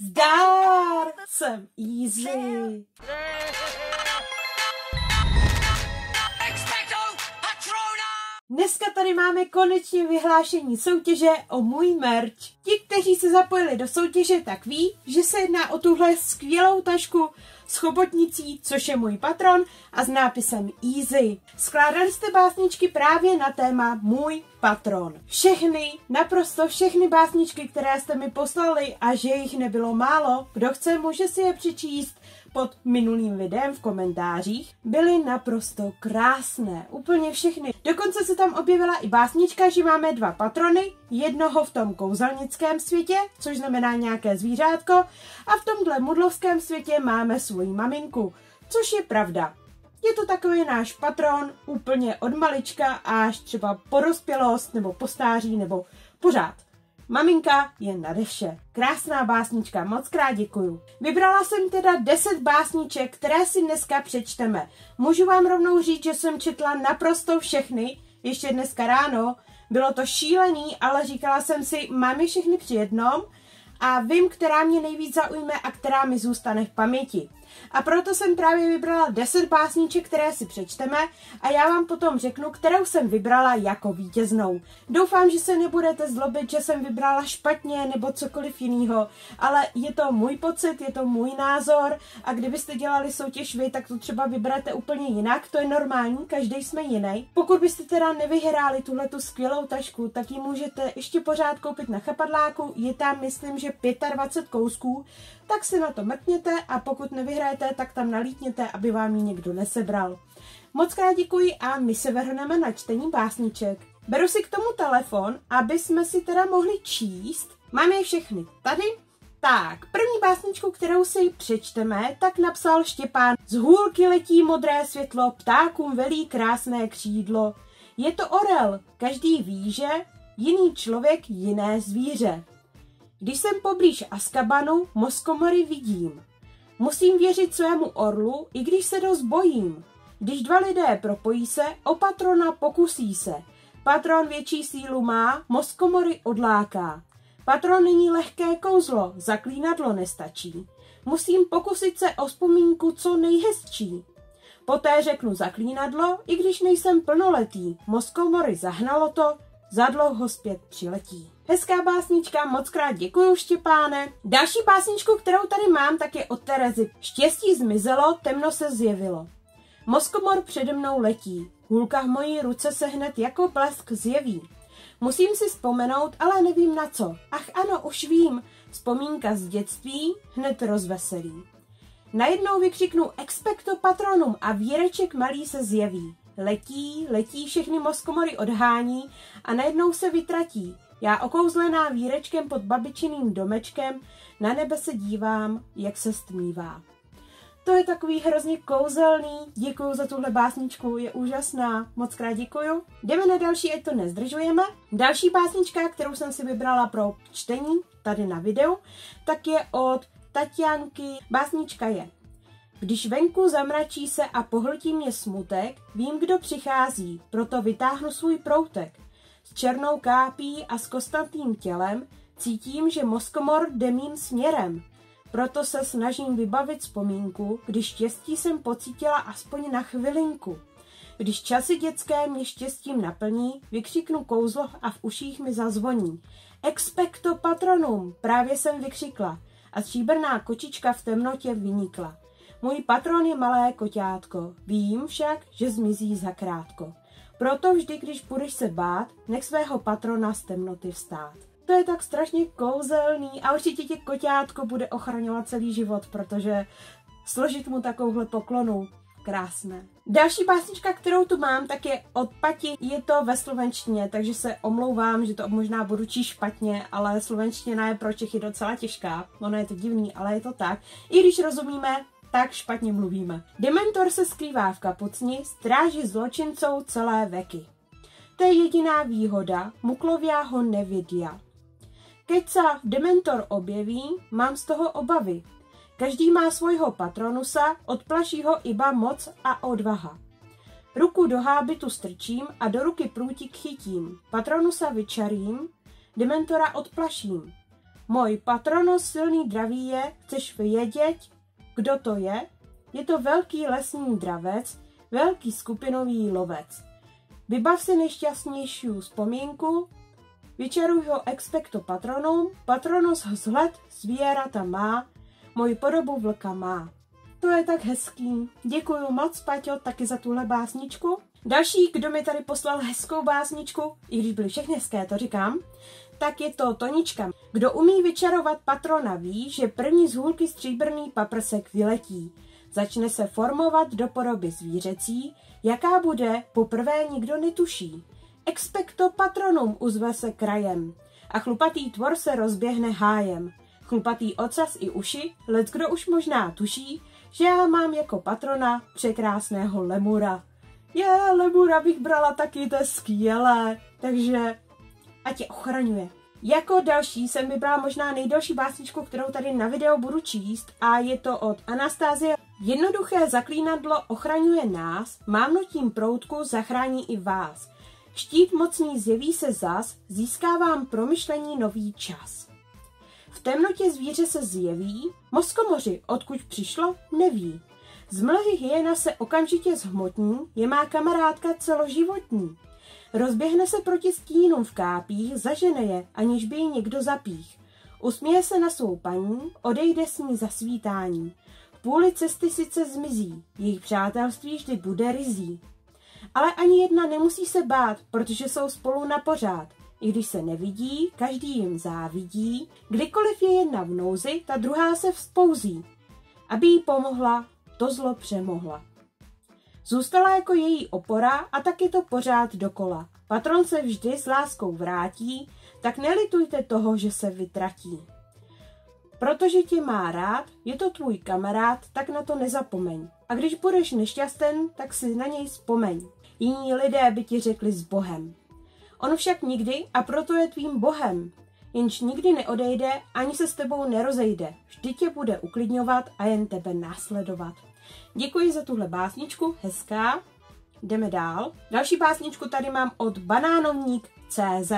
Zdár! Jsem Easy. Dneska tady máme konečně vyhlášení soutěže o můj merch. Ti, kteří se zapojili do soutěže, tak ví, že se jedná o tuhle skvělou tašku s chobotnicí, což je můj patron, a s nápisem Easy. Skládali jste básničky právě na téma Můj patron. Všechny, naprosto všechny básničky, které jste mi poslali a že jich nebylo málo, kdo chce, může si je přečíst pod minulým videem v komentářích, byly naprosto krásné. Úplně všechny. Dokonce se tam objevila i básnička, že máme dva patrony, jednoho v tom kouzelnickém světě, což znamená nějaké zvířátko, a v tomhle mudlovském světě máme svoji maminku, což je pravda. Je to takový náš patron, úplně od malička až třeba po dospělost, nebo po stáří, nebo pořád. Maminka je nade vše. Krásná básnička, moc krát děkuju. Vybrala jsem teda 10 básniček, které si dneska přečteme. Můžu vám rovnou říct, že jsem četla naprosto všechny, ještě dneska ráno. Bylo to šílený, ale říkala jsem si, mám je všechny při jednom a vím, která mě nejvíc zaujme a která mi zůstane v paměti. A proto jsem právě vybrala 10 básníček, které si přečteme a já vám potom řeknu, kterou jsem vybrala jako vítěznou. Doufám, že se nebudete zlobit, že jsem vybrala špatně nebo cokoliv jiného, ale je to můj pocit, je to můj názor a kdybyste dělali soutěž vy, tak to třeba vyberete úplně jinak, to je normální, každý jsme jiný. Pokud byste teda nevyhráli tuhle tu skvělou tašku, tak ji můžete ještě pořád koupit na chapadláku, je tam myslím, že 25 kousků, tak si na to mrkněte a pokud nevyhrajete, tak tam nalítněte, aby vám ji někdo nesebral. Moc krát děkuji a my se vrhneme na čtení básniček. Beru si k tomu telefon, aby jsme si teda mohli číst. Máme je všechny tady. Tak, první básničku, kterou si přečteme, tak napsal Štěpán. Z hůlky letí modré světlo, ptákům velí krásné křídlo. Je to orel, každý ví, že jiný člověk, jiné zvíře. Když jsem poblíž Askabanu, Moskomory vidím. Musím věřit svému orlu, i když se dost bojím. Když dva lidé propojí se, o patrona pokusí se. Patron větší sílu má, Moskomory odláká. Patron není lehké kouzlo, zaklínadlo nestačí. Musím pokusit se o vzpomínku co nejhezčí. Poté řeknu zaklínadlo, i když nejsem plnoletý. Moskomory zahnalo to, za dlouho zpět přiletí. Hezká básnička, moc krát děkuju Štěpáne. Další básničku, kterou tady mám, tak je od Terezy. Štěstí zmizelo, temno se zjevilo. Moskomor přede mnou letí, hůlka v mojí ruce se hned jako blesk zjeví. Musím si vzpomenout, ale nevím na co. Ach ano, už vím. Vzpomínka z dětství hned rozveselí. Najednou vykřiknu expecto patronum a víreček malý se zjeví. Letí, letí, všechny moskomory odhání a najednou se vytratí. Já okouzlená vírečkem pod babičiným domečkem na nebe se dívám, jak se stmívá. To je takový hrozně kouzelný. Děkuji za tuhle básničku, je úžasná. Moc krát děkuju. Jdeme na další, ať to nezdržujeme. Další básnička, kterou jsem si vybrala pro čtení tady na videu, tak je od Tatianky. Básnička je když venku zamračí se a pohltí mě smutek, vím, kdo přichází, proto vytáhnu svůj proutek. Černou kápí a s kostnatým tělem cítím, že moskomor jde mým směrem. Proto se snažím vybavit vzpomínku, když štěstí jsem pocítila aspoň na chvilinku. Když časy dětské mě štěstím naplní, vykřiknu kouzlo a v uších mi zazvoní. Expecto patronum, právě jsem vykřikla a stříbrná kočička v temnotě vynikla. Můj patron je malé koťátko, vím však, že zmizí zakrátko. Proto vždy, když budeš se bát, nech svého patrona z temnoty vstát. To je tak strašně kouzelný a určitě tě koťátko bude ochraňovat celý život, protože složit mu takovouhle poklonu, krásné. Další básnička, kterou tu mám, tak je od Pati. Je to ve slovenštině, takže se omlouvám, že to možná budu číst špatně, ale slovenština je pro Čechy docela těžká. Ono je to divný, ale je to tak. I když rozumíme, tak špatně mluvíme. Dementor se skrývá v kapucni, stráží zločincou celé veky. To je jediná výhoda, Muklovia ho nevidia. Keď sa Dementor objeví, mám z toho obavy. Každý má svojho patronusa, odplaší ho iba moc a odvaha. Ruku do hábitu strčím a do ruky průtik chytím. Patronusa vyčarím, Dementora odplaším. Můj patronos silný draví je, chceš vědět, kdo to je? Je to velký lesní dravec, velký skupinový lovec. Vybav si nejšťastnější vzpomínku, vyčaruj ho expecto patronum, patronos vzhled zvířata má, moji podobu vlka má. To je tak hezký. Děkuji moc, Paťo, taky za tuhle básničku. Další, kdo mi tady poslal hezkou básničku, i když byly všechny hezké, to říkám, tak je to Tonička. Kdo umí vyčarovat patrona ví, že první z hůlky stříbrný paprsek vyletí. Začne se formovat do podoby zvířecí, jaká bude, poprvé nikdo netuší. Expecto patronum uzve se krajem a chlupatý tvor se rozběhne hájem. Chlupatý ocas i uši, let kdo už možná tuší, že já mám jako patrona překrásného lemura. Je, lemura bych brala taky, to je skvělé, takže ať tě ochraňuje. Jako další jsem vybrala možná nejdelší básničku, kterou tady na videu budu číst a je to od Anastázie. Jednoduché zaklínadlo ochraňuje nás, mávnutím proutku zachrání i vás. Štít mocný zjeví se zas, získávám promyšlení nový čas. V temnotě zvíře se zjeví, moskomoři, odkud přišlo, neví. Z mlhy hyena se okamžitě zhmotní, je má kamarádka celoživotní. Rozběhne se proti stínům v kápích, zažene je, aniž by ji někdo zapích. Usměje se na svou paní, odejde s ní za svítání. Půli cesty sice zmizí, jejich přátelství vždy bude rizí. Ale ani jedna nemusí se bát, protože jsou spolu na pořád. I když se nevidí, každý jim závidí. Kdykoliv je jedna v nouzi, ta druhá se vzpouzí. Aby jí pomohla, to zlo přemohla. Zůstala jako její opora a tak je to pořád dokola. Patron se vždy s láskou vrátí, tak nelitujte toho, že se vytratí. Protože tě má rád, je to tvůj kamarád, tak na to nezapomeň. A když budeš nešťasten, tak si na něj vzpomeň. Jiní lidé by ti řekli s Bohem. On však nikdy a proto je tvým Bohem. Jenž nikdy neodejde, ani se s tebou nerozejde. Vždy tě bude uklidňovat a jen tebe následovat. Děkuji za tuhle básničku, hezká. Jdeme dál. Další básničku tady mám od banánovník CZ.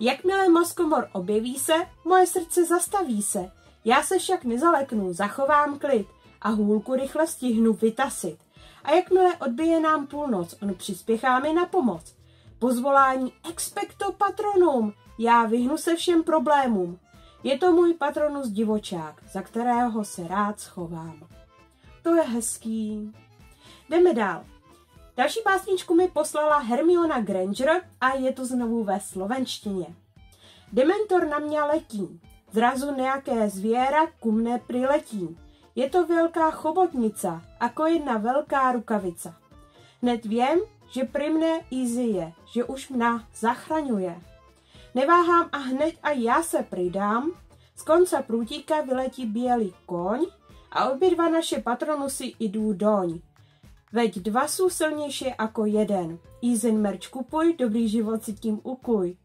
Jakmile moskomor objeví se, moje srdce zastaví se. Já se však nezaleknu, zachovám klid a hůlku rychle stihnu vytasit. A jakmile odbije nám půlnoc, on přispěchá mi na pomoc. Pozvolání expecto patronum, já vyhnu se všem problémům. Je to můj patronus divočák, za kterého se rád schovám. To je hezký. Jdeme dál. Další básničku mi poslala Hermiona Granger a je to znovu ve slovenštině. Dementor na mě letí, zrazu nějaké zvěra ku mne priletí. Je to velká chobotnica, jako jedna velká rukavica. Hned vím, že pri mne easy je, že už mna zachraňuje. Neváhám a hned a já se přidám, z konce průtíka vyletí bělý koň a obě dva naše patronusy idú doň. Veď dva jsou silnější jako jeden. Jízen merč kupuj, dobrý život si tím ukuj.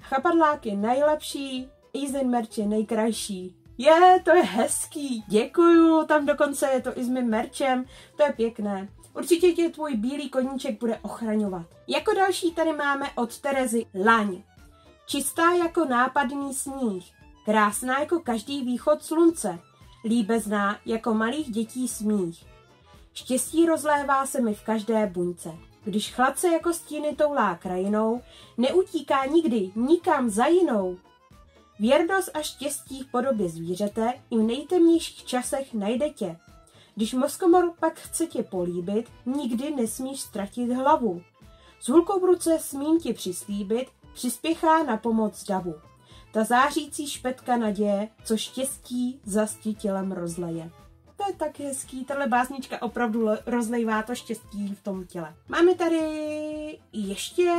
Chapadlák je nejlepší, jízen merč je nejkrajší. Je, to je hezký, děkuju, tam dokonce je to i s mým merčem, to je pěkné. Určitě tě tvůj bílý koníček bude ochraňovat. Jako další tady máme od Terezy Laň. Čistá jako nápadný sníh, krásná jako každý východ slunce, líbezná jako malých dětí smích. Štěstí rozlévá se mi v každé buňce. Když chladce jako stíny toulá krajinou, neutíká nikdy nikam za jinou. Věrnost a štěstí v podobě zvířete i v nejtemnějších časech najde tě. Když moskomor pak chce tě políbit, nikdy nesmíš ztratit hlavu. S hulkou v ruce smím ti přislíbit, přispěchá na pomoc davu. Ta zářící špetka naděje, co štěstí zasti tělem rozleje. To je tak hezký, tahle básnička opravdu rozlejvá to štěstí v tom těle. Máme tady ještě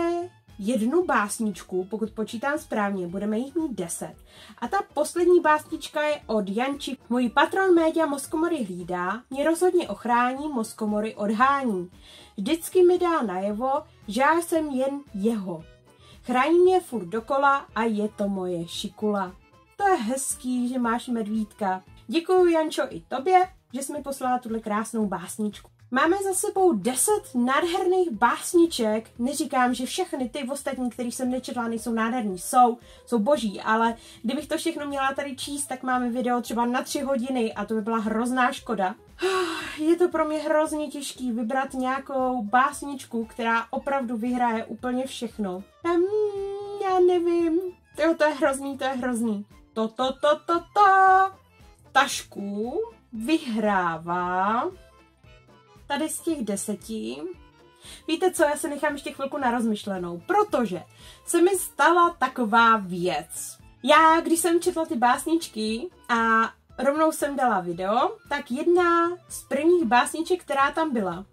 jednu básničku, pokud počítám správně, budeme jich mít deset. A ta poslední básnička je od Janči. Můj patron média Moskomory hlídá, mě rozhodně ochrání, Moskomory odhání. Vždycky mi dá najevo, že já jsem jen jeho. Chrání mě furt dokola a je to moje šikula. To je hezký, že máš medvídka. Děkuji Jančo i tobě, že jsi mi poslala tuhle krásnou básničku. Máme za sebou 10 nádherných básniček. Neříkám, že všechny ty ostatní, které jsem nečetla, nejsou nádherný. Jsou, jsou boží, ale kdybych to všechno měla tady číst, tak máme video třeba na 3 hodiny a to by byla hrozná škoda. Je to pro mě hrozně těžký vybrat nějakou básničku, která opravdu vyhraje úplně všechno. Um, já nevím. Jo, to je hrozný, to je hrozný. To, to, to, to, to. Tašku vyhrává tady z těch deseti, víte co, já se nechám ještě chvilku na rozmyšlenou, protože se mi stala taková věc. Já, když jsem četla ty básničky a rovnou jsem dala video, tak jedna z prvních básniček, která tam byla,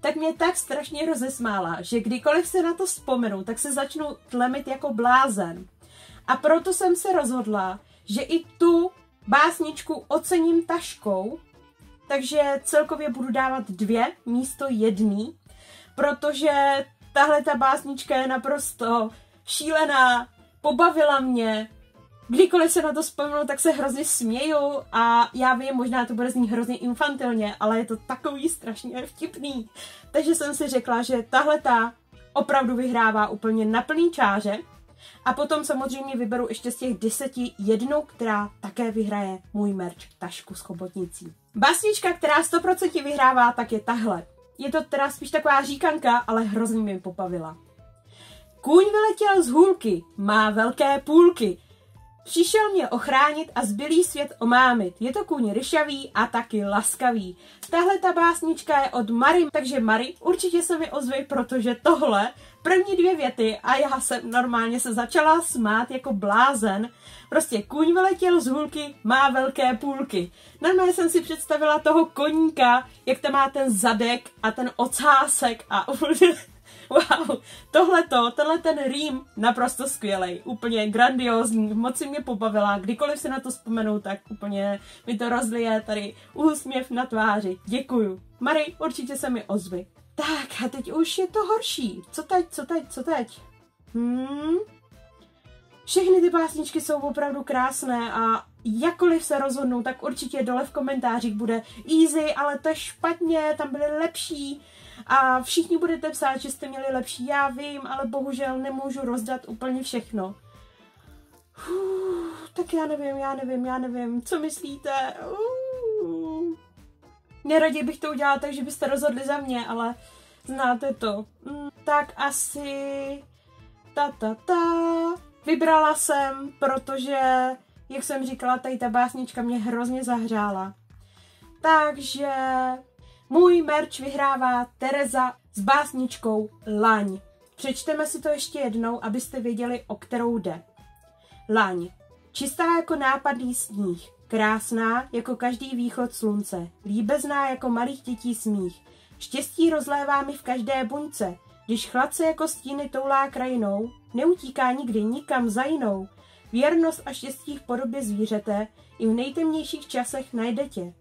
tak mě tak strašně rozesmála, že kdykoliv se na to vzpomenu, tak se začnu tlemit jako blázen. A proto jsem se rozhodla, že i tu básničku ocením taškou takže celkově budu dávat dvě místo jedný, protože tahle ta básnička je naprosto šílená, pobavila mě, kdykoliv se na to vzpomenu, tak se hrozně směju a já vím, možná to bude znít hrozně infantilně, ale je to takový strašně vtipný. Takže jsem si řekla, že tahle ta opravdu vyhrává úplně na plný čáře a potom samozřejmě vyberu ještě z těch deseti jednu, která také vyhraje můj merch tašku s chobotnicí. Básnička, která 100% vyhrává, tak je tahle. Je to teda spíš taková říkanka, ale hrozně mi popavila. Kůň vyletěl z hůlky, má velké půlky, Přišel mě ochránit a zbylý svět omámit. Je to kůň ryšavý a taky laskavý. Tahle ta básnička je od Mary, takže Mary, určitě se mi ozvej, protože tohle, první dvě věty a já jsem normálně se začala smát jako blázen. Prostě kůň vyletěl z hůlky, má velké půlky. Normálně jsem si představila toho koníka, jak tam má ten zadek a ten ocásek a wow, tohleto, tenhle ten rým, naprosto skvělý, úplně grandiózní, moc si mě pobavila, kdykoliv si na to vzpomenu, tak úplně mi to rozlije tady úsměv na tváři. Děkuju. Mary, určitě se mi ozvi. Tak a teď už je to horší. Co teď, co teď, co teď? Hmm? Všechny ty básničky jsou opravdu krásné a jakkoliv se rozhodnou, tak určitě dole v komentářích bude easy, ale to je špatně, tam byly lepší a všichni budete psát, že jste měli lepší, já vím, ale bohužel nemůžu rozdat úplně všechno. Uf, tak já nevím, já nevím, já nevím, co myslíte? Uh. Neradě bych to udělala tak, že byste rozhodli za mě, ale znáte to. Mm, tak asi ta ta ta. Vybrala jsem, protože, jak jsem říkala, tady ta básnička mě hrozně zahřála. Takže můj merch vyhrává Tereza s básničkou Laň. Přečteme si to ještě jednou, abyste věděli, o kterou jde. Laň. Čistá jako nápadný sníh, krásná jako každý východ slunce, líbezná jako malých dětí smích. Štěstí rozlévá mi v každé buňce, když chladce jako stíny toulá krajinou, neutíká nikdy nikam za jinou. Věrnost a štěstí v podobě zvířete i v nejtemnějších časech najde tě.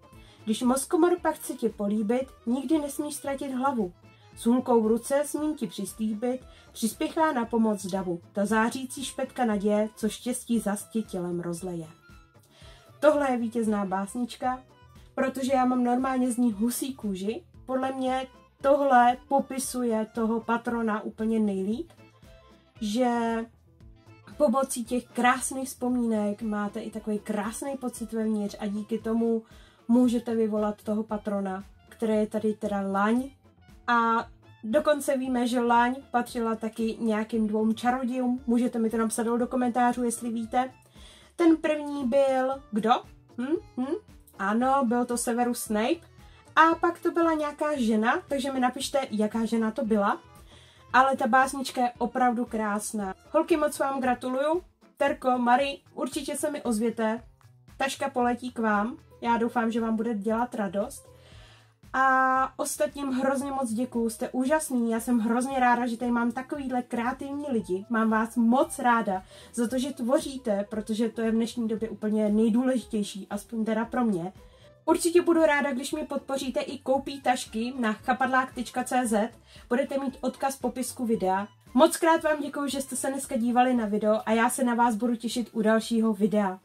Když mozkomor pak chce tě políbit, nikdy nesmíš ztratit hlavu. S hůlkou v ruce smím ti přislíbit, přispěchá na pomoc davu, ta zářící špetka naděje, co štěstí zastě tělem rozleje. Tohle je vítězná básnička, protože já mám normálně z ní husí kůži. Podle mě tohle popisuje toho patrona úplně nejlíp, že pomocí těch krásných vzpomínek máte i takový krásný pocit vevnitř a díky tomu můžete vyvolat toho patrona, který je tady teda laň. A dokonce víme, že laň patřila taky nějakým dvou čarodějům. Můžete mi to napsat do komentářů, jestli víte. Ten první byl kdo? Hm? Hm? Ano, byl to Severus Snape. A pak to byla nějaká žena, takže mi napište, jaká žena to byla. Ale ta básnička je opravdu krásná. Holky, moc vám gratuluju. Terko, Mary, určitě se mi ozvěte. Taška poletí k vám. Já doufám, že vám bude dělat radost. A ostatním hrozně moc děkuju, jste úžasný, já jsem hrozně ráda, že tady mám takovýhle kreativní lidi, mám vás moc ráda za to, že tvoříte, protože to je v dnešní době úplně nejdůležitější, aspoň teda pro mě. Určitě budu ráda, když mi podpoříte i koupí tašky na chapadlák.cz, budete mít odkaz v popisku videa. Moc krát vám děkuji, že jste se dneska dívali na video a já se na vás budu těšit u dalšího videa.